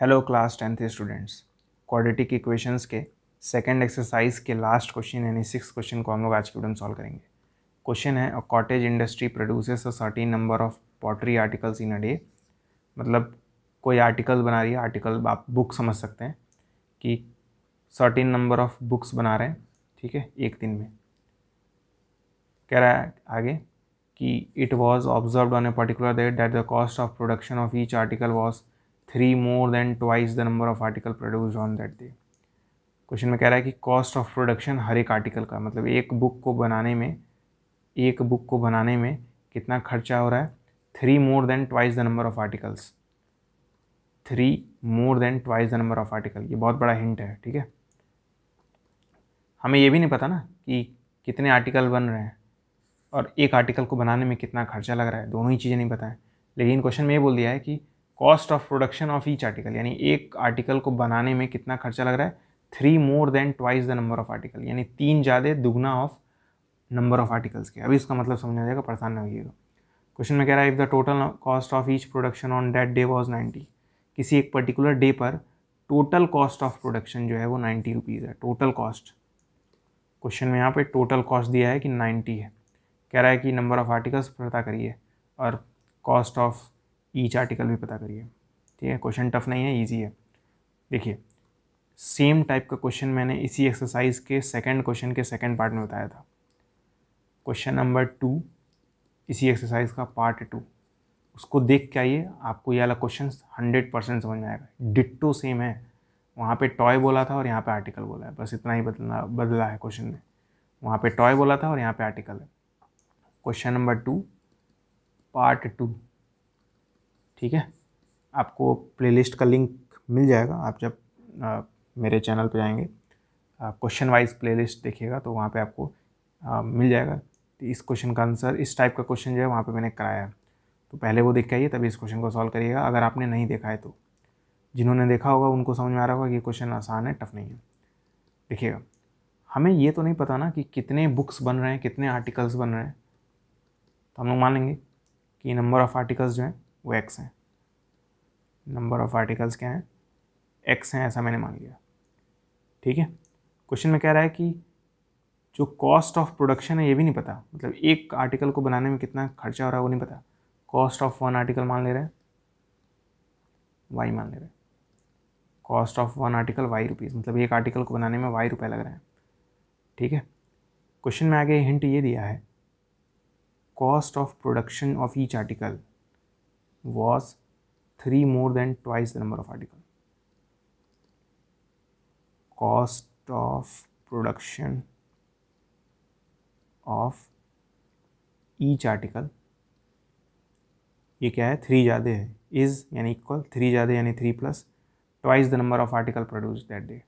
Hello class tenth students quadratic equations के second exercise के last question यानी six question को हम लोग आज की वीडियो में सॉल्व करेंगे। क्वेश्चन है a cottage industry produces a certain number of pottery articles in a day मतलब कोई आर्टिकल बना रही है आर्टिकल आप बुक समझ सकते हैं कि सर्टेन नंबर ऑफ़ बुक्स बना रहे हैं, ठीक है, एक दिन में। कह रहा है आगे कि it was observe on a particular date that the cost of production of each article was three more than twice the number of article produce on that day question में कह रहा है कि कॉस्ट ऑफ़ प्रोडक्शन हर एक article का मतलब एक book को बनाने में, एक बुक को बनाने में कितना खर्चा हो रहा है? Three more than twice the number of articles three more than twice the number of article ये बहुत बड़ा हिंट है, ठीक है? हमें ये भी नहीं पता ना कि कितने आर्टिकल बन रहे हैं और एक आर्टिकल को बनाने में कितना खर्चा लग रहा है, दोनों ही चीज़ें नहीं पता है। लेकिन क्वेश्चन में ये बोल दिया है कि cost of production of each article यानी एक आर्टिकल को बनाने में कितना खर्चा लग रहा है? Three more than twice the number of article यानी तीन ज़्यादा दुगना ऑफ़ नंबर ऑफ़ आर्टिकल्स के। अभी इसका मतलब समझ आ जाएगा, परेशान नहीं होइएगा। क्वेश्चन में कह रहा है if the total cost of each production on that day was ninety किसी एक पर्टिकुलर डे पर टोटल कॉस्ट ऑफ़ प्रोडक्शन जो है वो नाइन्टी रुपीज़ है। टोटल कॉस्ट क्वेश्चन में यहाँ पे टोटल कॉस्ट दिया है कि नाइन्टी है। कह रहा है कि नंबर ऑफ़ आर्टिकल्स पता करिए, और कॉस्ट ऑफ़ ईच आर्टिकल भी पता करिए। ठीक है? क्वेश्चन टफ नहीं है ईजी है। देखिए सेम टाइप का क्वेश्चन मैंने इसी एक्सरसाइज के सेकंड क्वेश्चन के सेकंड पार्ट में बताया था। क्वेश्चन नंबर टू इसी एक्सरसाइज का पार्ट टू उसको देख के आइए, आपको ये वाला क्वेश्चन हंड्रेड परसेंट समझ में आएगा। डिट्टो सेम है। वहाँ पे टॉय बोला था और यहाँ पे आर्टिकल बोला है। बस इतना ही बदला बदला है क्वेश्चन में। वहाँ पे टॉय बोला था और यहाँ पे आर्टिकल है। Question number two part two ठीक है? आपको प्लेलिस्ट का लिंक मिल जाएगा। आप जब आ, मेरे चैनल पे जाएँगे क्वेश्चन वाइज प्लेलिस्ट देखिएगा तो वहाँ पे आपको आ, मिल जाएगा। तो इस क्वेश्चन का आंसर इस टाइप का क्वेश्चन जो है वहाँ पे मैंने कराया है। तो पहले वो देख के आइए तभी इस क्वेश्चन को सॉल्व करिएगा। अगर आपने नहीं देखा है तो। जिन्होंने देखा होगा उनको समझ में आ रहा होगा कि क्वेश्चन आसान है टफ नहीं है। देखिएगा। हमें ये तो नहीं पता ना कि कितने बुक्स बन रहे हैं कितने आर्टिकल्स बन रहे हैं। तो हम लोग मान लेंगे कि नंबर ऑफ़ आर्टिकल्स जो हैं वो एक्स हैं। नंबर ऑफ़ आर्टिकल्स क्या हैं? एक्स हैं, ऐसा मैंने मान लिया। ठीक है? क्वेश्चन में कह रहा है कि जो कॉस्ट ऑफ़ प्रोडक्शन है, ये भी नहीं पता। मतलब एक आर्टिकल को बनाने में कितना खर्चा हो रहा है, वो नहीं पता। कॉस्ट ऑफ़ वन आर्टिकल मान ले रहे हैं। वाई मान ले रहे हैं। Cost of one article y rupees मतलब एक आर्टिकल को बनाने में वाई रुपये लग रहे हैं। ठीक है? क्वेश्चन में आगे हिंट ये दिया है। Cost of production of each article was 3 more than twice the number of article. Cost of production of each article, ये क्या है? थ्री ज़्यादा है। इज़ यानी इक्वल थ्री ज़्यादा यानी three plus twice the number of article produce that day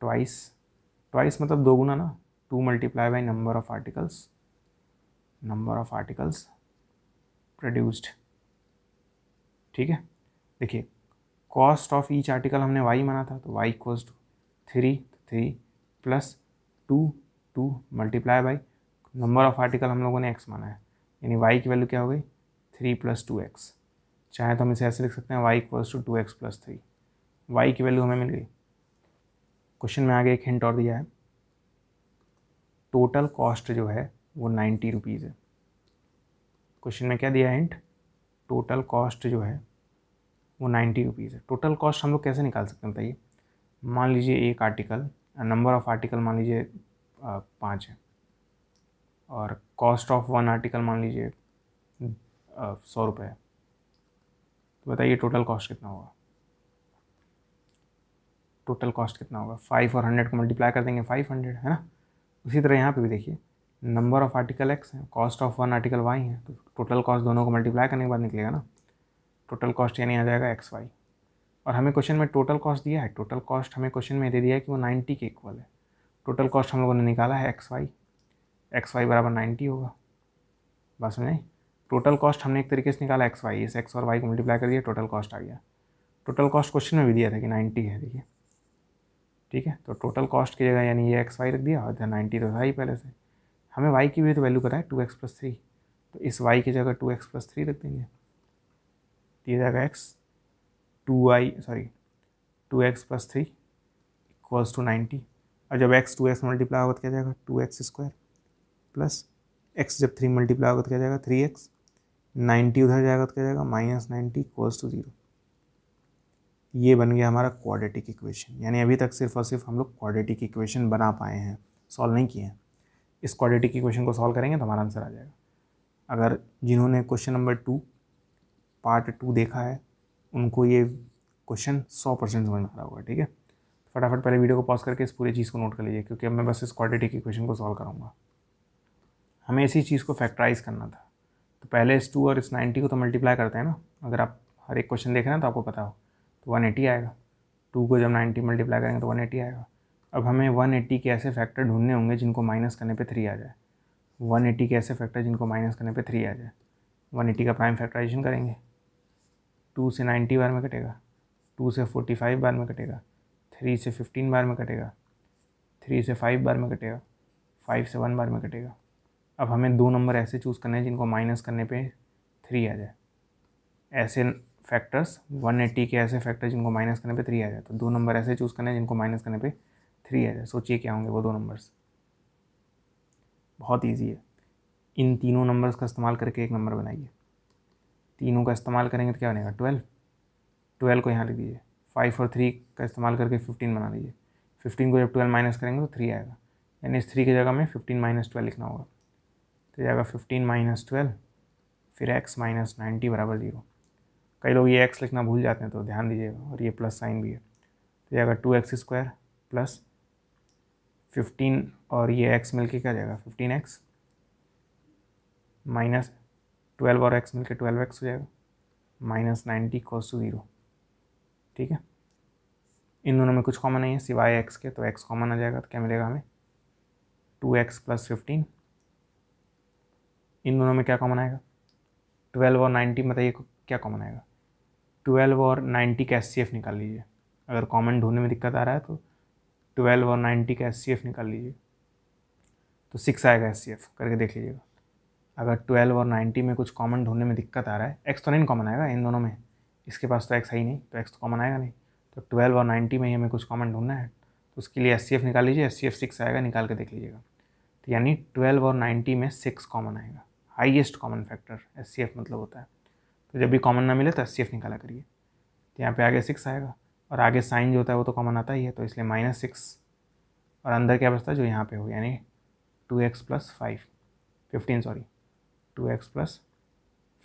twice twice मतलब दो गुना ना? Two multiply by number of articles number of articles produced ठीक है? देखिए कॉस्ट ऑफ़ ईच आर्टिकल हमने वाई माना था तो y equals to three three plus two two multiply by number of article हम लोगों ने एक्स माना है। यानी वाई की वैल्यू क्या हो गई? थ्री प्लस टू एक्स चाहे तो हम इसे ऐसे लिख सकते हैं y equals to two x plus three y की वैल्यू हमें मिल गई। क्वेश्चन में आगे एक हिंट और दिया है। टोटल कॉस्ट जो है, वो नाइन्टी रुपीज़ है। क्वेश्चन में क्या दिया हिंट टोटल कॉस्ट जो है वो नाइन्टी रुपीज़ है। टोटल कॉस्ट हम लोग कैसे निकाल सकते हैं बताइए? मान लीजिए एक आर्टिकल, नंबर ऑफ़ आर्टिकल मान लीजिए पाँच है। और कॉस्ट ऑफ़ वन आर्टिकल मान लीजिए सौ रुपये है। तो बताइए टोटल कॉस्ट कितना होगा? टोटल कॉस्ट कितना होगा? फाइव और हंड्रेड को मल्टीप्लाई कर देंगे, फाइव हंड्रेड, है ना? उसी तरह यहाँ पे भी देखिए नंबर ऑफ़ आर्टिकल एक्स है cost of one article y है तो टोटल कॉस्ट दोनों को मल्टीप्लाई करने के बाद निकलेगा ना? टोटल कॉस्ट यानी आ जाएगा एक्स वाई और हमें क्वेश्चन में टोटल कॉस्ट दिया है टोटल कॉस्ट हमें क्वेश्चन में दे दिया है कि वो नाइन्टी के इक्वल है। टोटल कॉस्ट हम लोगों ने निकाला है एक्स वाई एक्स वाई बराबर नाइन्टी होगा। बस नहीं। टोटल कॉस्ट हमने एक तरीके से निकाला एक्स वाई इस एक्स और वाई को मल्टीप्लाई कर दिया टोटल कॉस्ट आ गया। टोटल कॉस्ट क्वेश्चन में भी दिया था कि नाइन्टी है, देखिए। ठीक है? तो टोटल कॉस्ट की जगह यानी ये एक्स वाई रख दिया और नाइन्टी तो था ही पहले से। हमें वाई की भी तो वैल्यू पता है टू एक्स प्लस थ्री तो इस वाई की जगह टू एक्स प्लस थ्री रख देंगे। दिया जाएगा x two I sorry two x plus three equals to ninety और जब एक्स टू एक्स मल्टीप्लाई होगा तो क्या जाएगा? Two x square plus x जब थ्री मल्टीप्लाई होगा तो क्या जाएगा? थ्री एक्स नाइन्टी उधर जाएगा तो क्या जाएगा? Minus ninety equals to zero ये बन गया हमारा क्वाड्रेटिक इक्वेशन यानी अभी तक सिर्फ़ और सिर्फ़ हम लोग क्वाड्रेटिक इक्वेशन बना पाए हैं। सॉल्व नहीं किए हैं। इस क्वाड्रेटिक इक्वेशन को सॉल्व करेंगे तो हमारा आंसर आ जाएगा। अगर जिन्होंने question number two part two देखा है, उनको ये क्वेश्चन सौ परसेंट समझ में आ रहा होगा, ठीक है? फटाफट पहले वीडियो को पॉज करके इस पूरी चीज़ को नोट कर लीजिए, क्योंकि अब मैं बस इस क्वाड्रेटिक इक्वेशन को सॉल्व करूँगा। हमें इसी चीज़ को फैक्टराइज करना था। तो पहले इस टू और इस नाइन्टी को तो मल्टीप्लाई करते हैं ना। अगर आप हर एक क्वेश्चन देख रहे हैं तो आपको पता हो तो वन एटी आएगा। टू को जब नाइन्टी मल्टीप्लाई करेंगे तो वन एटी आएगा। अब हमें वन एट्टी के ऐसे फैक्टर ढूँढने होंगे जिनको माइनस करने पे थ्री आ जाए। वन एट्टी के ऐसे फैक्टर जिनको माइनस करने पे थ्री आ जाए। वन एट्टी का प्राइम फैक्टराइजेशन करेंगे। टू से नाइन्टी बार में कटेगा। टू से फोर्टी फाइव बार में कटेगा। थ्री से फिफ्टीन बार में कटेगा। थ्री से फाइव बार में कटेगा। फाइव से वन बार में कटेगा। अब हमें दो नंबर ऐसे चूज़ करने हैं जिनको माइनस करने पे थ्री आ जाए। ऐसे फैक्टर्स वन एट्टी के ऐसे फैक्टर जिनको माइनस करने पे थ्री आ जाए। तो दो नंबर ऐसे चूज़ करने हैं जिनको माइनस करने पे थ्री जाए सोचिए क्या होंगे वो दो नंबर्स बहुत ईजी है। इन तीनों नंबर्स का इस्तेमाल करके एक नंबर बनाइए। तीनों का इस्तेमाल करेंगे तो क्या बनेगा? ट्वेल्व ट्वेल्व को यहाँ लिख दीजिए। फाइव और थ्री का इस्तेमाल करके फिफ्टीन बना लीजिए फिफ्टीन को जब ट्वेल्व माइनस करेंगे तो थ्री आएगा। यानी इस थ्री की जगह में फिफ्टीन माइनस ट्वेल्व लिखना होगा। तो जाएगा फिफ्टीन माइनस ट्वेल्व फिर एक्स माइनस नाइन्टी बराबर ज़ीरो कई लोग ये एक्स लिखना भूल जाते हैं तो ध्यान दीजिएगा। और ये प्लस साइन भी है। तो जाएगा two x square plus fifteen और ये एक्स मिल के क्या जाएगा? फिफ्टीन एक्स माइनस ट्वेल्व और एक्स मिल के ट्वेल्व एक्स हो जाएगा। माइनस नाइन्टी कॉस ज़ीरो ठीक है? इन दोनों में कुछ कॉमन नहीं है, सिवाय एक्स के तो एक्स कॉमन आ जाएगा तो क्या मिलेगा हमें? टू एक्स प्लस फिफ्टीन इन दोनों में क्या कॉमन आएगा? ट्वेल्व और नाइन्टी बताइए, क्या कॉमन आएगा? ट्वेल्व और नाइन्टी का एस निकाल लीजिए। अगर कॉमन ढूँढने में दिक्कत आ रहा है तो ट्वेल्व और नाइन्टी का एफ़ निकाल लीजिए। तो सिक्स आएगा एफ़ करके देख लीजिएगा। अगर ट्वेल्व और नाइन्टी में कुछ कॉमन ढूँढने में दिक्कत आ रहा है एक्स तो नहीं कॉमन आएगा इन दोनों में। इसके पास तो एक्स है ही नहीं तो एक्स तो कॉमन आएगा नहीं। तो ट्वेल्व और नाइन्टी में ही हमें कुछ कॉमन ढूंढना है तो उसके लिए एफ़ निकाल लीजिए एस सिक्स आएगा, निकाल के देख लीजिएगा। तो यानी ट्वेल्व और नाइन्टी में सिक्स कॉमन आएगा। हाईएस्ट कॉमन फैक्टर एस मतलब होता है। तो जब भी कॉमन ना मिले तो एस निकाला करिए। तो यहाँ पे आगे सिक्स आएगा। और आगे साइन जो होता है वो तो कॉमन आता ही है तो इसलिए माइनस सिक्स और अंदर क्या बचता है? जो यहाँ पे हो यानी two x plus five fifteen sorry two x plus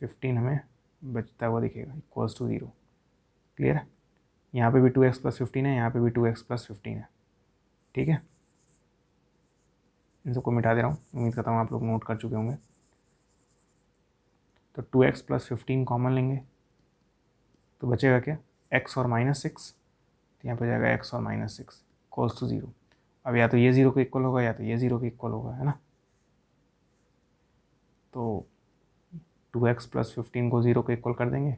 fifteen हमें बचता हुआ दिखेगा इक्वल्स टू ज़ीरो क्लियर है यहाँ पे भी टू एक्स प्लस फिफ्टीन है, यहाँ पे भी टू एक्स प्लस फिफ्टीन है। ठीक है? इन सबको मिटा दे रहा हूँ। उम्मीद करता हूँ आप लोग नोट कर चुके होंगे। तो two x plus fifteen common लेंगे। तो बचेगा क्या? एक्स और माइनस सिक्स तो यहाँ पर जाएगा एक्स और minus six equals to zero अब या तो ये ज़ीरो के इक्वल होगा या तो ये ज़ीरो के इक्वल होगा, है ना? तो टू एक्स प्लस फिफ्टीन को ज़ीरो के इक्वल कर देंगे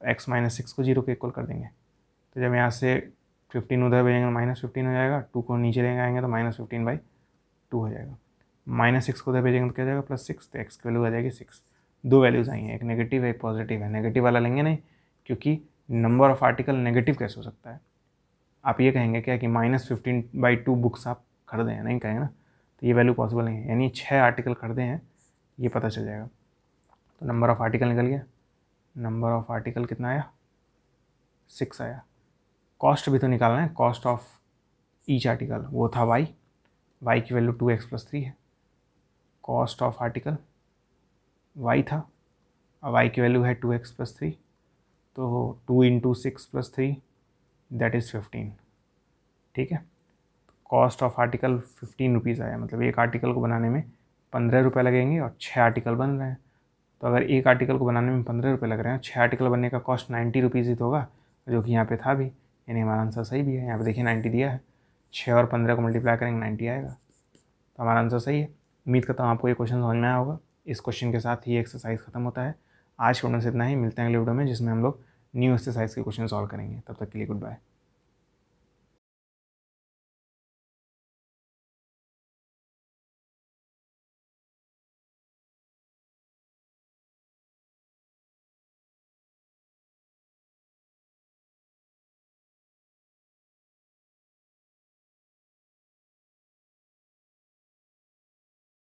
एक्स माइनस सिक्स को ज़ीरो के इक्वल कर देंगे। तो जब यहाँ से फिफ्टीन उधर भेजेंगे तो माइनस फिफ्टीन हो जाएगा टू को नीचे लेंगे आएँगे तो माइनस फिफ्टीन बाई टू हो जाएगा। माइनस सिक्स को उधर भेजेंगे तो क्या जाएगा? प्लस सिक्स तो एक्स की वैल्यू आ जाएगी सिक्स दो वैल्यूज़ आई हैं, एक नेगेटिव है एक पॉजिटिव है। नेगेटिव वाला लेंगे नहीं, क्योंकि नंबर ऑफ़ आर्टिकल नेगेटिव कैसे हो सकता है? आप ये कहेंगे क्या कि minus fifteen by two books आप खरीदे हैं, नहीं कहेंगे ना? तो ये वैल्यू पॉसिबल नहीं है। यानी छः आर्टिकल खरीदे हैं, ये पता चल जाएगा। तो नंबर ऑफ़ आर्टिकल निकल गया। नंबर ऑफ़ आर्टिकल कितना आया? सिक्स आया। कॉस्ट भी तो निकालना है। कॉस्ट ऑफ़ ईच आर्टिकल, वो था वाई। वाई की value two x plus three है। कॉस्ट ऑफ़ आर्टिकल वाई था। और वाई की वैल्यू है टू एक्स प्लस थ्री। तो two into six plus three that is fifteen ठीक है? Cost of article fifteen rupees आया। मतलब एक आर्टिकल को बनाने में पंद्रह रुपये लगेंगे और छः आर्टिकल बन रहे हैं। तो अगर एक आर्टिकल को बनाने में पंद्रह रुपये लग रहे हैं छः आर्टिकल बनने का कॉस्ट नाइन्टी रुपीज़ ही तो होगा, जो कि यहाँ पे था भी। यानी हमारा आंसर सही भी है। यहाँ पे देखिए नाइन्टी दिया है। छः और पंद्रह को मल्टीप्लाई करेंगे नाइन्टी आएगा। तो हमारा आंसर सही है। उम्मीद करता हूँ आपको ये क्वेश्चन समझ में आया होगा। इस क्वेश्चन के साथ ही एक्सरसाइज खत्म होता है। आज के वीडियो से इतना ही। मिलते हैं अगले वीडियो में जिसमें हम लोग न्यू एक्सरसाइज के क्वेश्चन सॉल्व करेंगे। तब तक के लिए गुड बाय